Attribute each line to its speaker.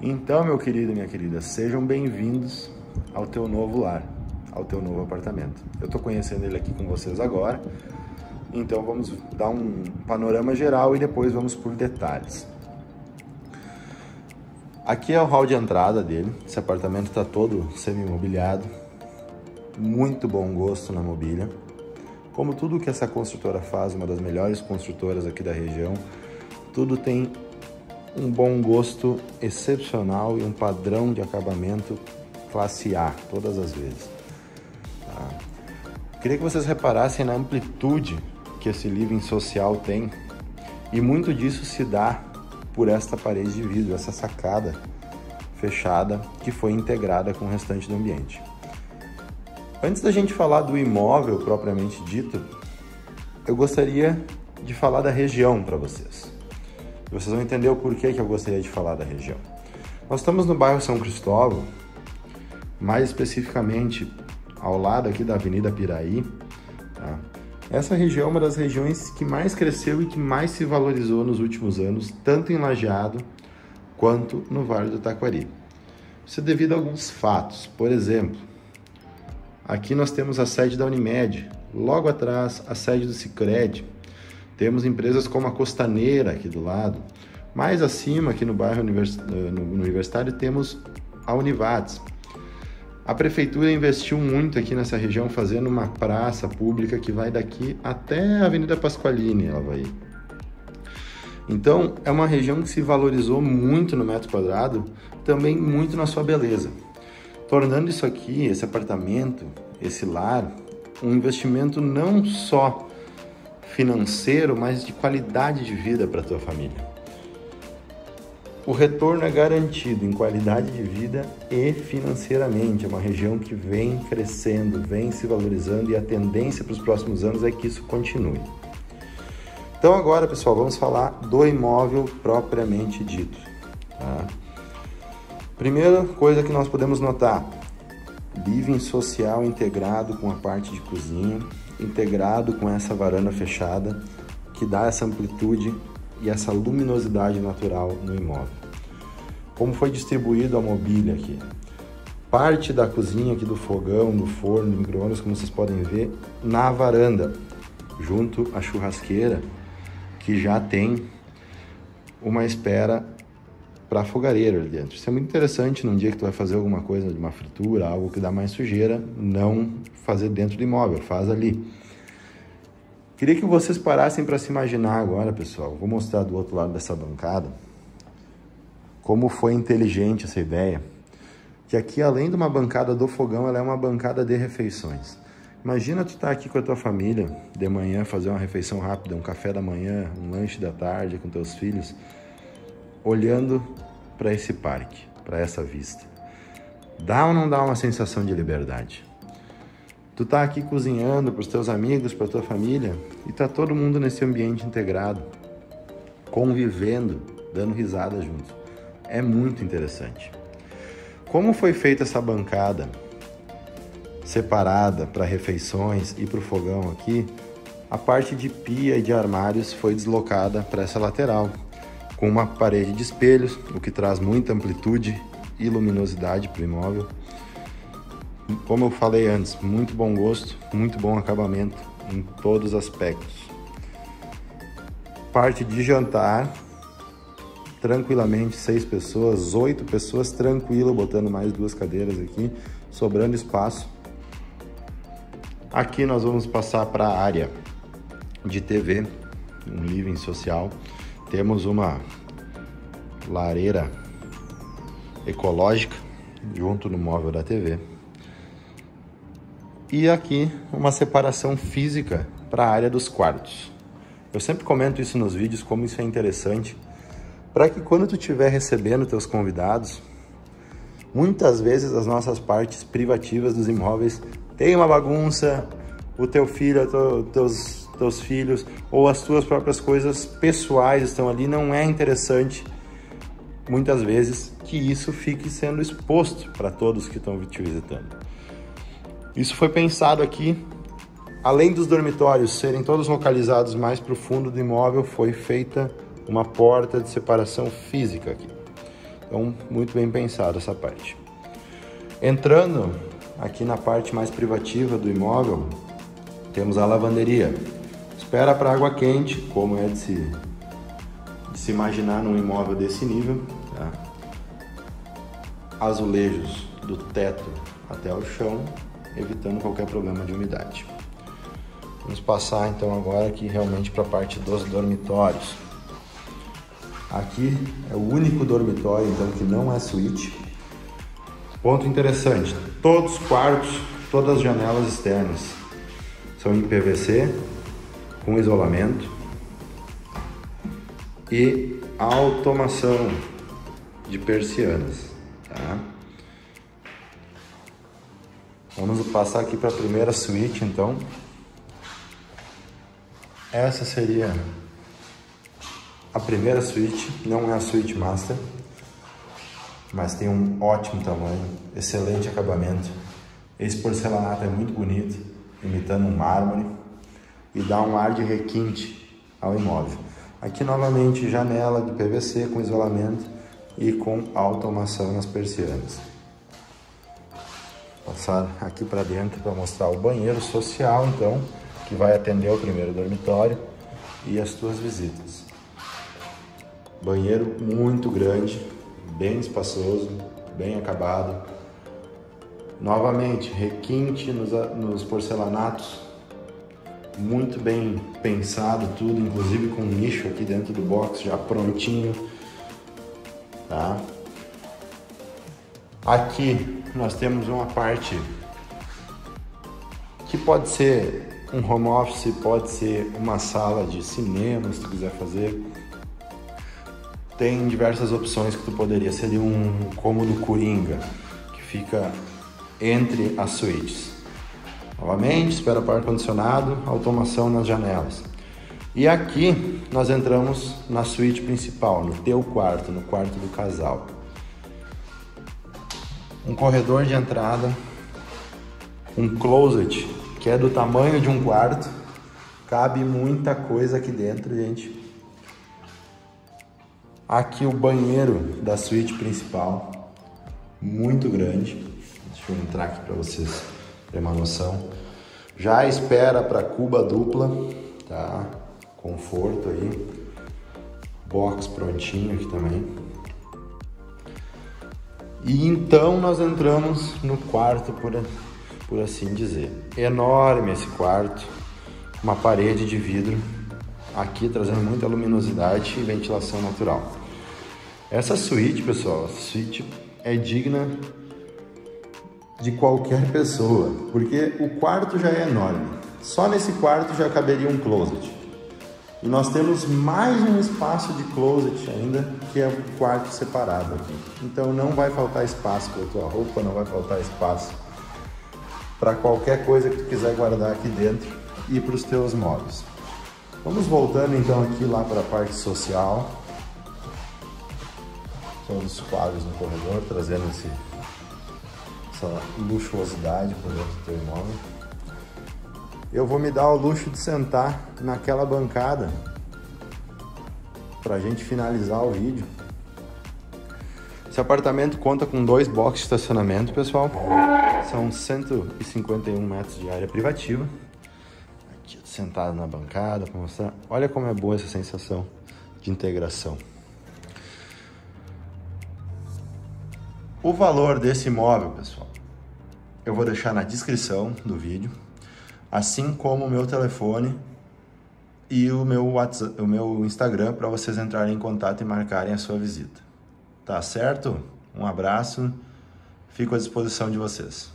Speaker 1: Então, meu querido e minha querida, sejam bem-vindos ao teu novo lar, ao teu novo apartamento. Eu estou conhecendo ele aqui com vocês agora, então vamos dar um panorama geral e depois vamos por detalhes. Aqui é o hall de entrada dele. Esse apartamento está todo semi-imobiliado, muito bom gosto na mobília. Como tudo que essa construtora faz, uma das melhores construtoras aqui da região, tudo tem um bom gosto excepcional e um padrão de acabamento classe A, todas as vezes. Tá? Queria que vocês reparassem na amplitude que esse living social tem e muito disso se dá por esta parede de vidro, essa sacada fechada que foi integrada com o restante do ambiente. Antes da gente falar do imóvel propriamente dito, eu gostaria de falar da região para vocês. Vocês vão entender o porquê que eu gostaria de falar da região. Nós estamos no bairro São Cristóvão, mais especificamente ao lado aqui da Avenida Piraí. Tá? Essa região é uma das regiões que mais cresceu e que mais se valorizou nos últimos anos, tanto em Lajeado quanto no Vale do Taquari. Isso é devido a alguns fatos. Por exemplo, aqui nós temos a sede da Unimed, logo atrás a sede do Cicred, temos empresas como a Costaneira aqui do lado. Mais acima, aqui no bairro universitário, temos a Univates. A prefeitura investiu muito aqui nessa região, fazendo uma praça pública que vai daqui até a Avenida Pasqualini, ela vai. Então, é uma região que se valorizou muito no metro quadrado, também muito na sua beleza, tornando isso aqui, esse apartamento, esse lar, um investimento não só financeiro, mas de qualidade de vida para a tua família. O retorno é garantido em qualidade de vida e financeiramente. É uma região que vem crescendo, vem se valorizando e a tendência para os próximos anos é que isso continue. Então agora, pessoal, vamos falar do imóvel propriamente dito. Tá? Primeira coisa que nós podemos notar, living social integrado com a parte de cozinha, integrado com essa varanda fechada que dá essa amplitude e essa luminosidade natural no imóvel. Como foi distribuído a mobília aqui? Parte da cozinha aqui do fogão, do forno, do micro-ondas, como vocês podem ver, na varanda, junto à churrasqueira, que já tem uma espera para fogareiro ali dentro. Isso é muito interessante num dia que tu vai fazer alguma coisa de uma fritura, algo que dá mais sujeira, não fazer dentro do imóvel, faz ali. Queria que vocês parassem para se imaginar agora, pessoal. Vou mostrar do outro lado dessa bancada como foi inteligente essa ideia. Que aqui, além de uma bancada do fogão, ela é uma bancada de refeições. Imagina tu estar tá aqui com a tua família de manhã, fazer uma refeição rápida, um café da manhã, um lanche da tarde com teus filhos olhando para esse parque, para essa vista. Dá ou não dá uma sensação de liberdade? Tu tá aqui cozinhando para os teus amigos, para tua família e tá todo mundo nesse ambiente integrado, convivendo, dando risada junto. É muito interessante. Como foi feita essa bancada separada para refeições e para o fogão aqui? A parte de pia e de armários foi deslocada para essa lateral, com uma parede de espelhos, o que traz muita amplitude e luminosidade para o imóvel. Como eu falei antes, muito bom gosto, muito bom acabamento em todos os aspectos. Parte de jantar, tranquilamente seis pessoas, oito pessoas tranquilo, botando mais duas cadeiras aqui, sobrando espaço. Aqui nós vamos passar para a área de TV, um living social. Temos uma lareira ecológica junto no móvel da TV. E aqui uma separação física para a área dos quartos. Eu sempre comento isso nos vídeos como isso é interessante para que quando tu estiver recebendo teus convidados, muitas vezes as nossas partes privativas dos imóveis tem uma bagunça, o teu filho, teus teus filhos ou as tuas próprias coisas pessoais estão ali, não é interessante muitas vezes que isso fique sendo exposto para todos que estão te visitando. Isso foi pensado aqui, além dos dormitórios serem todos localizados mais para o fundo do imóvel, foi feita uma porta de separação física aqui. Então, muito bem pensado essa parte. Entrando aqui na parte mais privativa do imóvel, temos a lavanderia. Espera para água quente, como é de se, de se imaginar num imóvel desse nível. Tá? Azulejos do teto até o chão, evitando qualquer problema de umidade. Vamos passar então agora aqui realmente para a parte dos dormitórios. Aqui é o único dormitório então que não é suíte. Ponto interessante, todos os quartos, todas as janelas externas são em PVC com isolamento e automação de persianas, tá? Vamos passar aqui para a primeira suíte então. Essa seria a primeira suíte, não é a suíte master, mas tem um ótimo tamanho, excelente acabamento. Esse porcelanato é muito bonito, imitando um mármore e dá um ar de requinte ao imóvel. Aqui novamente janela de PVC com isolamento e com automação nas persianas. Passar aqui para dentro para mostrar o banheiro social, então, que vai atender o primeiro dormitório e as tuas visitas. Banheiro muito grande, bem espaçoso, bem acabado. Novamente, requinte nos, nos porcelanatos, muito bem pensado tudo, inclusive com um nicho aqui dentro do box já prontinho, tá? Aqui nós temos uma parte que pode ser um home office, pode ser uma sala de cinema, se tu quiser fazer. Tem diversas opções que tu poderia. Seria um cômodo coringa, que fica entre as suítes. Novamente, espera para ar-condicionado, automação nas janelas. E aqui nós entramos na suíte principal, no teu quarto, no quarto do casal. Um corredor de entrada, um closet que é do tamanho de um quarto, cabe muita coisa aqui dentro, gente. Aqui o banheiro da suíte principal, muito grande. Deixa eu entrar aqui para vocês ter uma noção. Já espera para cuba dupla, tá? Conforto aí. Box prontinho aqui também. E então nós entramos no quarto, por, por assim dizer. Enorme esse quarto, uma parede de vidro, aqui trazendo muita luminosidade e ventilação natural. Essa suíte, pessoal, suíte é digna de qualquer pessoa, porque o quarto já é enorme. Só nesse quarto já caberia um closet. E nós temos mais um espaço de closet ainda, que é o quarto separado aqui. Então não vai faltar espaço para a tua roupa, não vai faltar espaço para qualquer coisa que tu quiser guardar aqui dentro e para os teus móveis. Vamos voltando então aqui lá para a parte social. Todos os quadros no corredor, trazendo esse essa luxuosidade por dentro do teu imóvel. Eu vou me dar o luxo de sentar naquela bancada para a gente finalizar o vídeo. Esse apartamento conta com dois boxes de estacionamento, pessoal. São 151 metros de área privativa. Aqui sentado na bancada para mostrar. Olha como é boa essa sensação de integração. O valor desse imóvel, pessoal, eu vou deixar na descrição do vídeo, assim como o meu telefone e o meu WhatsApp, o meu Instagram para vocês entrarem em contato e marcarem a sua visita. Tá certo? Um abraço. Fico à disposição de vocês.